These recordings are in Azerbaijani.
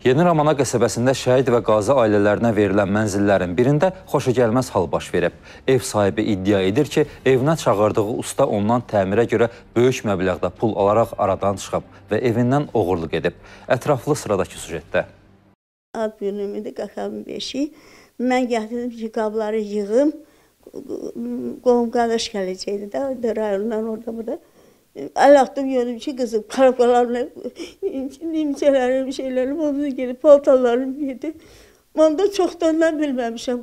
Yeni Ramana qəsəbəsində şəhid və qazi ailələrinə verilən mənzillərin birində xoşagəlməz hal baş verib. Ev sahibi iddia edir ki, evinə çağırdığı usta ondan təmirə görə böyük məbləğdə pul alaraq aradan çıxıb və evindən oğurluq edib. Ətraflı sıradakı süjetdə. Ad günüm idi, qaxamın beşi. Mən gətirdim ki, qabları yığım. Qohum qardaş gələcəkdi də, rayondan orada burada. Atdım gördüm ki, qızım karabkalarla nimçələrim, şeylərim, onu gelib paltarlarım yedi. Mən də çoxdandan bilməmişəm.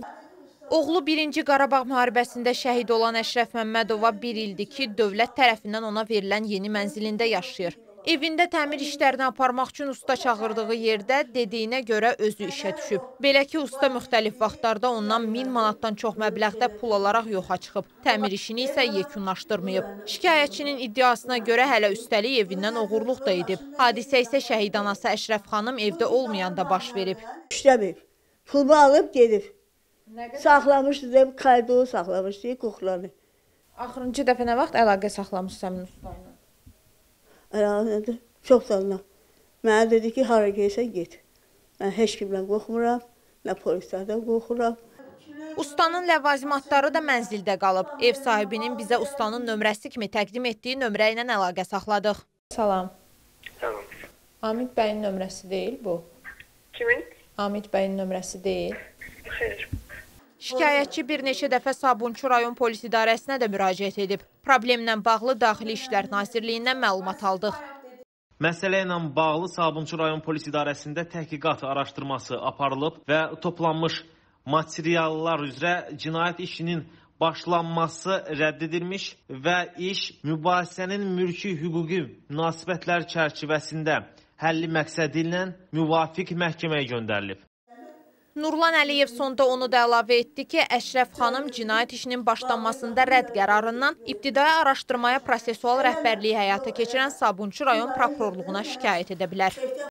Oğlu 1-ci Qarabağ müharibəsində şəhid olan Əşrəf Məmmədova bir ildir ki, dövlət tərəfindən ona verilən yeni mənzilində yaşayır. Evində təmir işlərini aparmaq üçün usta çağırdığı yerdə dediyinə görə özü işə düşüb. Belə ki, usta müxtəlif vaxtlarda ondan 1000 manatdan çox məbləğdə pul alaraq yoxa çıxıb. Təmir işini isə yekunlaşdırmayıb. Şikayətçinin iddiasına görə hələ üstəlik evindən oğurluq da edib. Hadisə isə şəhid anası Əşrəf xanım evdə olmayanda baş verib. İşləməyib. Pulumu alıb gedib. Saxlamışdı da, kaydı saxlamışdı, kuxlanı. Axırıncı dəfə nə vaxt əlaqə saxlamışsın sənin Əlaqədə çox zanla. Mənə dedi ki, hara gəlsən get. Mən heç kimdən qorxmuram, nə polislərdən qorxuram. Ustanın ləvazimatları da mənzildə qalıb. Ev sahibinin bizə ustanın nömrəsi kimi təqdim etdiyi nömrə ilə əlaqə saxladıq. Salam. Tamam. Amid bəyin nömrəsi deyil bu. Kimin? Amid bəyin nömrəsi deyil. Xeyr. Şikayətçi bir neçə dəfə Sabunçu rayon polis idarəsinə də müraciət edib. Problemlə bağlı Daxili İşlər Nazirliyindən məlumat aldıq. Məsələ ilə bağlı Sabunçu rayon polis idarəsində təhqiqat araşdırması aparılıb və toplanmış materiallar üzrə cinayət işinin başlanması rədd edilmiş və iş mübahisənin mülki hüquqi münasibətlər çərçivəsində həlli məqsədi ilə müvafiq məhkəməyə göndərilib. Nurlan Əliyev sonda onu da əlavə etdi ki, Əşrəf xanım cinayət işinin başlanmasında rədd qərarından ibtidai araşdırmaya prosesual rəhbərliyi həyata keçirən Sabunçu rayon prokurorluğuna şikayət edə bilər.